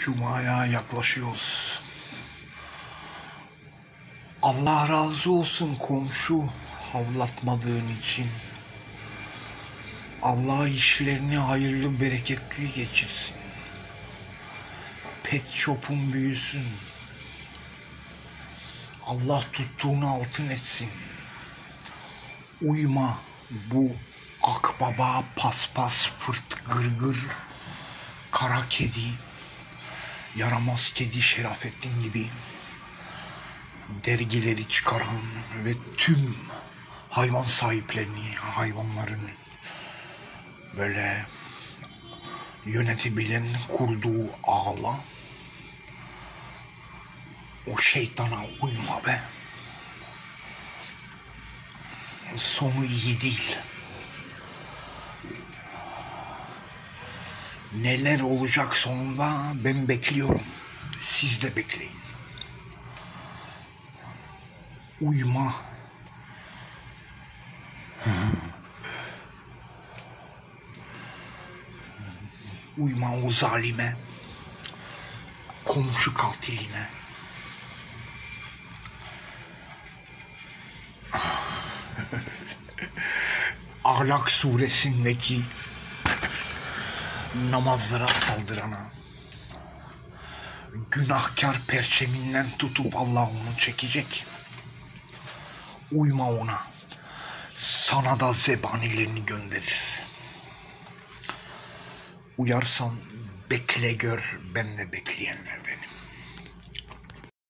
Cuma'ya yaklaşıyoruz. Allah razı olsun komşu havlatmadığın için. Allah işlerini hayırlı bereketli geçirsin. Pet shop'un büyüsün. Allah tuttuğunu altın etsin. Uyma bu akbaba paspas fırt gırgır kara kedi yaramaz kedi Şerafettin gibi dergileri çıkaran ve tüm hayvan sahiplerini hayvanların böyle yönetebilen kurduğu ağla o şeytana uyma be. Sonu iyi değil. Neler olacak sonunda ben bekliyorum. Siz de bekleyin. Uyma. Uyma o zalime. Komşu katiline. Ahlak suresindeki namazlara saldırana, günahkar perçeminden tutup Allah onu çekecek. Uyma ona. Sana da zebanilerini gönderir. Uyarsan bekle gör benle bekleyenlerden.